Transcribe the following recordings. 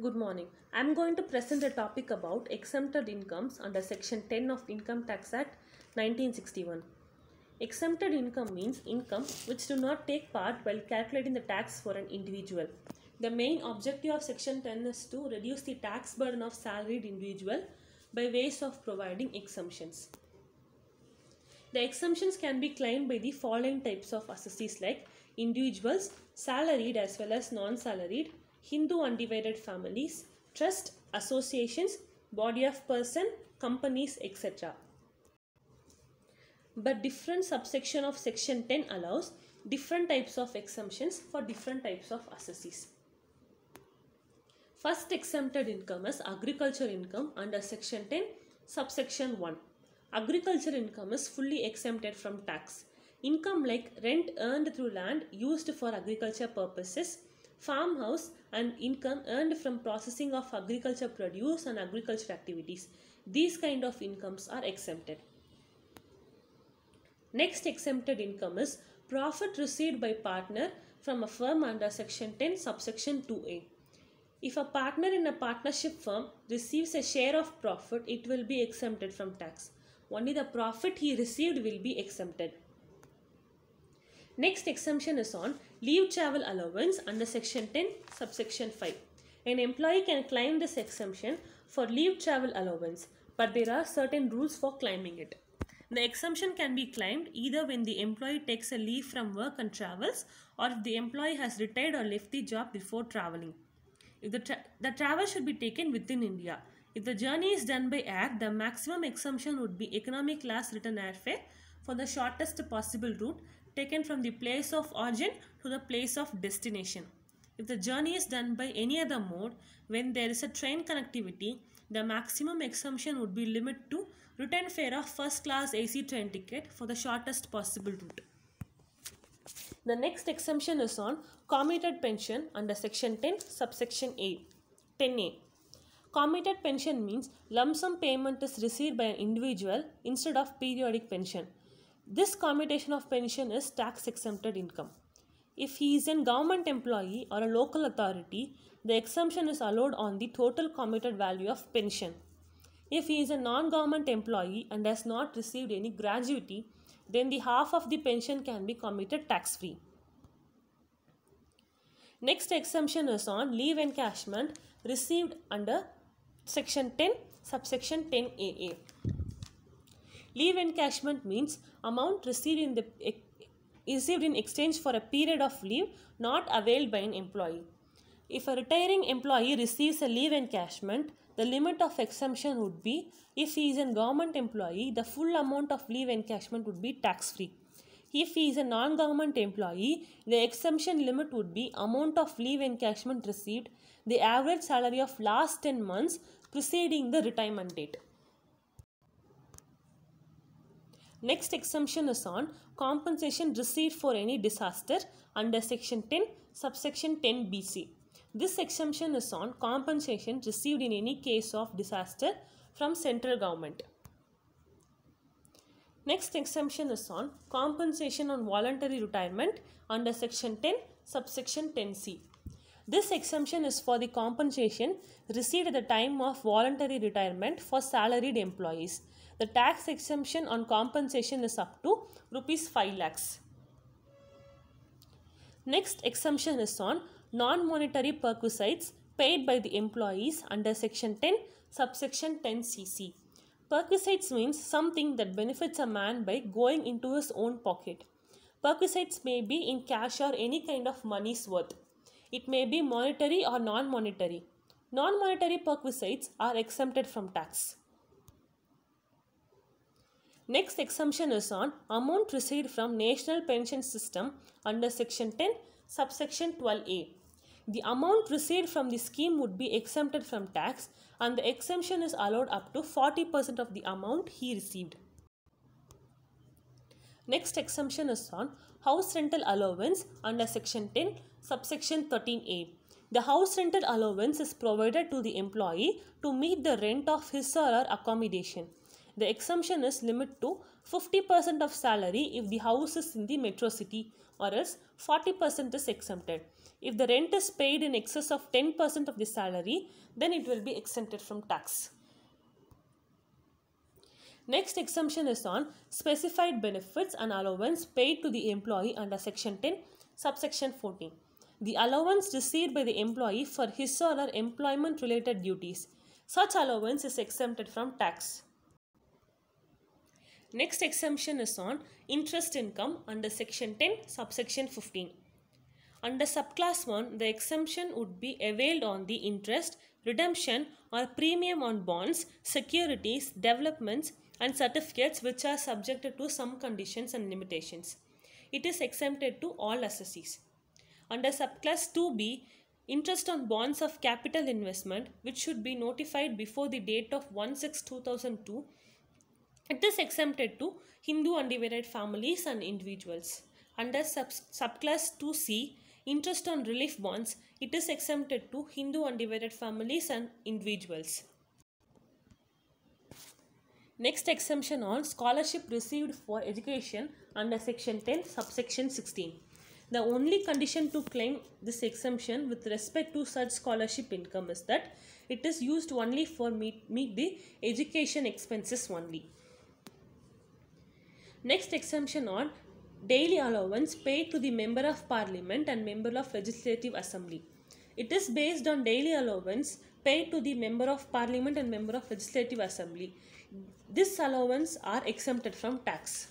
Good morning. I am going to present a topic about exempted incomes under Section 10 of Income Tax Act 1961. Exempted income means income which do not take part while calculating the tax for an individual. The main objective of Section 10 is to reduce the tax burden of salaried individual by ways of providing exemptions. The exemptions can be claimed by the following types of assessees like individuals, salaried as well as non-salaried, Hindu undivided families, trust, associations, body of person, companies, etc. But different subsection of section 10 allows different types of exemptions for different types of assessees. First exempted income is agriculture income under section 10 subsection 1. Agriculture income is fully exempted from tax. Income like rent earned through land used for agriculture purposes, farmhouse and income earned from processing of agriculture produce and agriculture activities. These kind of incomes are exempted. Next exempted income is profit received by partner from a firm under section 10 subsection 2a. If a partner in a partnership firm receives a share of profit, it will be exempted from tax. Only the profit he received will be exempted. Next exemption is on leave travel allowance under section 10 subsection 5. An employee can claim this exemption for leave travel allowance, but there are certain rules for claiming it. The exemption can be claimed either when the employee takes a leave from work and travels or if the employee has retired or left the job before traveling. If the, tra- the travel should be taken within India. If the journey is done by air, the maximum exemption would be economic class return airfare for the shortest possible route taken from the place of origin to the place of destination. If the journey is done by any other mode, when there is a train connectivity, the maximum exemption would be limited to return fare of first class AC train ticket for the shortest possible route. The next exemption is on commuted pension under section 10 subsection A 10A. Commuted pension means lump sum payment is received by an individual instead of periodic pension. This commutation of pension is tax exempted income. If he is a government employee or a local authority, the exemption is allowed on the total commuted value of pension. If he is a non government employee and has not received any gratuity, then the half of the pension can be commuted tax free. Next exemption is on leave encashment received under section 10 subsection 10AA. Leave encashment means amount received in the received in exchange for a period of leave not availed by an employee. If a retiring employee receives a leave encashment, the limit of exemption would be if he is a government employee, the full amount of leave encashment would be tax free. If he is a non government employee, the exemption limit would be amount of leave encashment received, the average salary of last 10 months preceding the retirement date. Next exemption is on compensation received for any disaster under section 10 subsection 10 BC. This exemption is on compensation received in any case of disaster from central government. Next exemption is on compensation on voluntary retirement under section 10 subsection 10C. This exemption is for the compensation received at the time of voluntary retirement for salaried employees. The tax exemption on compensation is up to rupees 5 lakhs. Next exemption is on non-monetary perquisites paid by the employees under section 10 subsection 10cc. Perquisites means something that benefits a man by going into his own pocket. Perquisites may be in cash or any kind of money's worth. It may be monetary or non-monetary. Non-monetary perquisites are exempted from tax. Next exemption is on amount received from National Pension System under section 10 subsection 12a. The amount received from the scheme would be exempted from tax and the exemption is allowed up to 40% of the amount he received. Next exemption is on house rental allowance under section 10 subsection 13a. The house rental allowance is provided to the employee to meet the rent of his or her accommodation. The exemption is limit to 50% of salary if the house is in the metro city or else 40% is exempted. If the rent is paid in excess of 10% of the salary, then it will be exempted from tax. Next exemption is on specified benefits and allowance paid to the employee under section 10 subsection 14. The allowance received by the employee for his or her employment related duties. Such allowance is exempted from tax. Next exemption is on interest income under section 10 subsection 15. Under subclass 1, the exemption would be availed on the interest, redemption or premium on bonds, securities, developments and certificates which are subjected to some conditions and limitations. It is exempted to all assessees. Under subclass 2b, interest on bonds of capital investment which should be notified before the date of 1-6-2002 it is exempted to Hindu undivided families and individuals. Under sub- subclass 2c, interest on relief bonds, it is exempted to Hindu undivided families and individuals. Next exemption on scholarship received for education under section 10 subsection 16. The only condition to claim this exemption with respect to such scholarship income is that it is used only for meet, meet the education expenses only. Next exemption on daily allowance paid to the member of parliament and member of legislative assembly. It is based on daily allowance paid to the member of parliament and member of legislative assembly. This allowance are exempted from tax.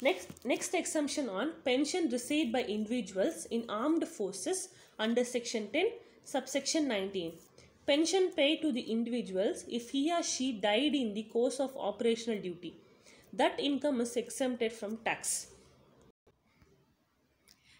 Next, next exemption on pension received by individuals in armed forces under section 10 subsection 19 pension paid to the individuals if he or she died in the course of operational duty. That income is exempted from tax.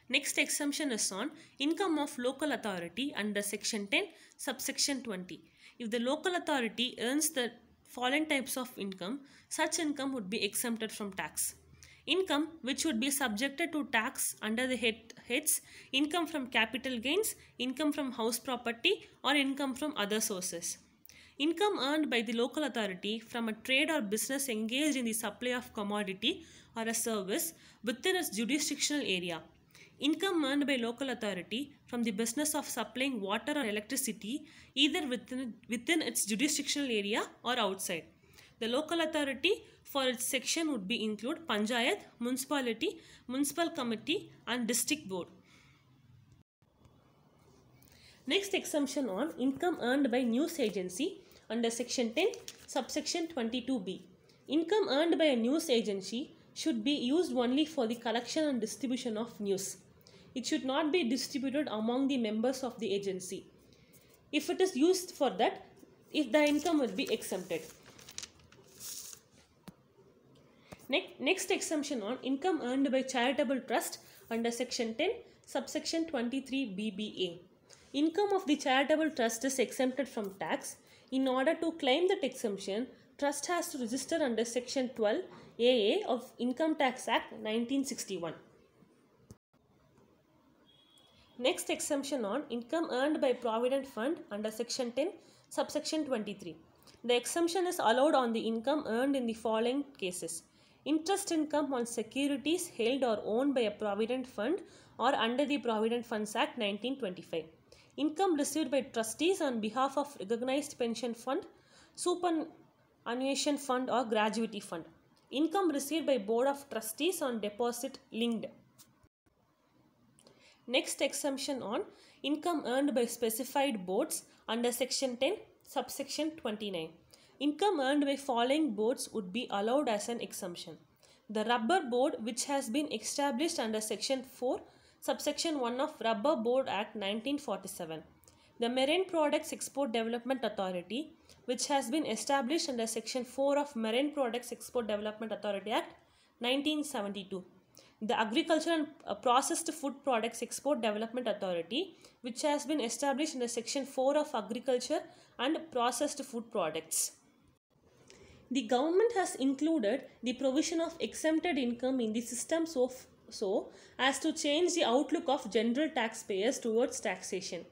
Next exemption is on income of local authority under section 10 subsection 20. If the local authority earns the following types of income, such income would be exempted from tax. Income which would be subjected to tax under the head, heads income from capital gains, income from house property, or income from other sources. Income earned by the local authority from a trade or business engaged in the supply of commodity or a service within its jurisdictional area. Income earned by local authority from the business of supplying water or electricity either within, within its jurisdictional area or outside. The local authority for its section would be include panchayat, municipality, municipal committee and district board. Next exemption on income earned by news agency under section 10 subsection 22b. Income earned by a news agency should be used only for the collection and distribution of news. It should not be distributed among the members of the agency. If it is used for that, if the income will be exempted. Next, next exemption on income earned by charitable trust under section 10 subsection 23 BBA. Income of the charitable trust is exempted from tax. In order to claim that exemption, trust has to register under section 12 AA of Income Tax Act 1961. Next exemption on income earned by provident fund under section 10 subsection 23. The exemption is allowed on the income earned in the following cases interest income on securities held or owned by a provident fund or under the Provident Funds Act 1925. Income received by trustees on behalf of recognized pension fund, superannuation fund or gratuity fund. Income received by board of trustees on deposit linked. Next exemption on income earned by specified boards under section 10 subsection 29. Income earned by following boards would be allowed as an exemption. The rubber board which has been established under section 4 subsection 1 of Rubber Board Act 1947. The Marine Products Export Development Authority which has been established under section 4 of Marine Products Export Development Authority Act 1972 the Agriculture and uh, Processed Food Products Export Development Authority, which has been established in the Section 4 of Agriculture and Processed Food Products. The government has included the provision of exempted income in the system so, so as to change the outlook of general taxpayers towards taxation.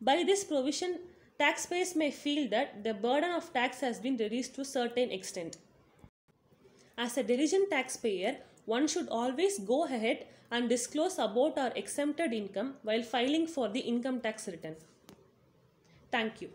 By this provision, taxpayers may feel that the burden of tax has been reduced to a certain extent. As a diligent taxpayer, one should always go ahead and disclose about our exempted income while filing for the income tax return. Thank you.